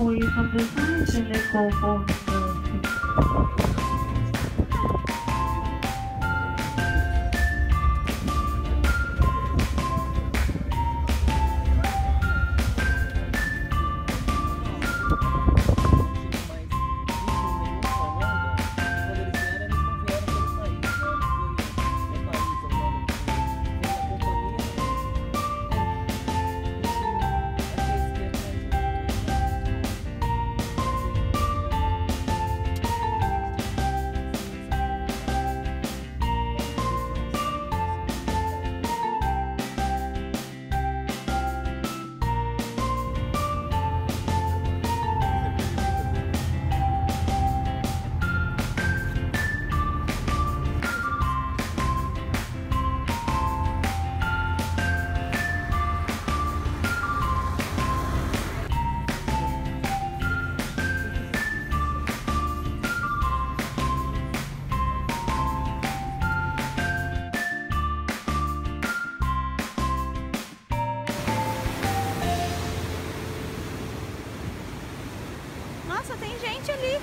away from the signs and go the Nossa, tem gente ali.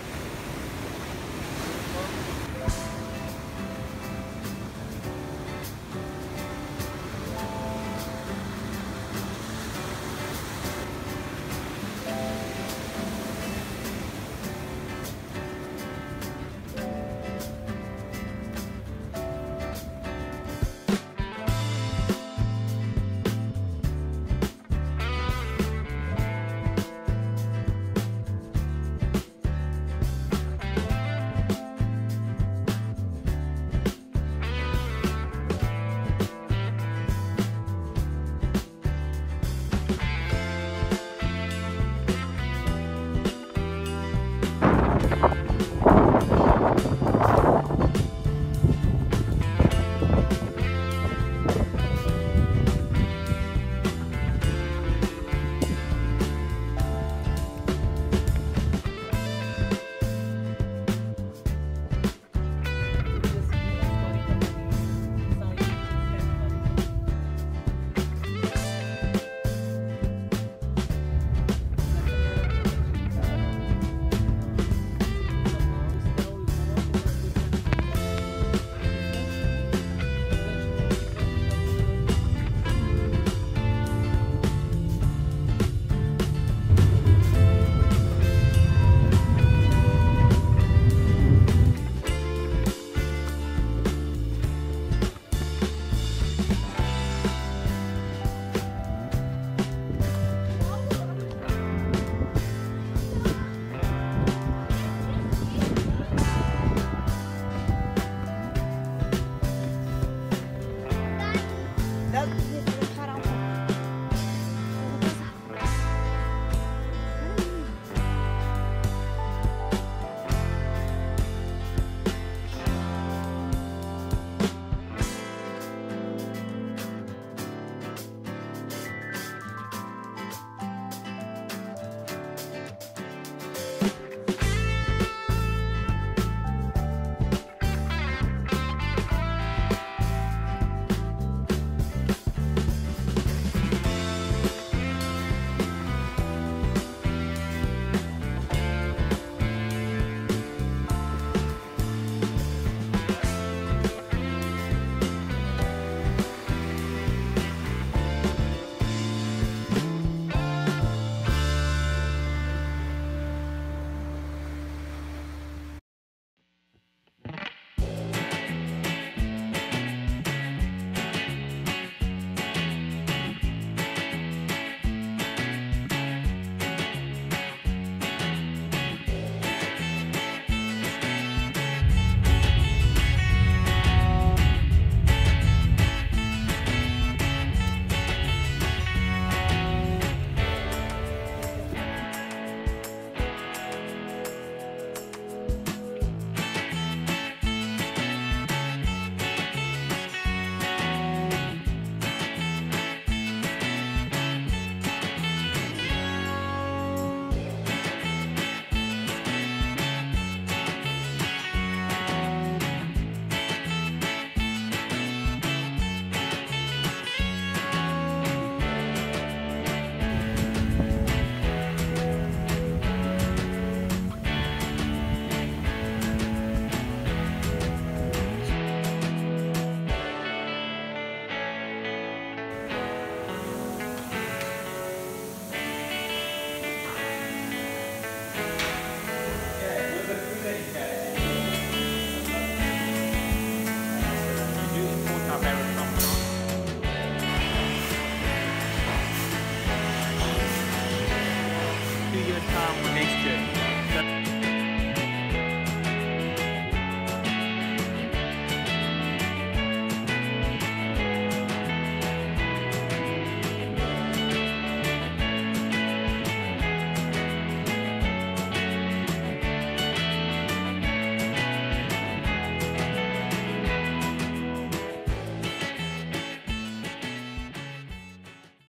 this time with.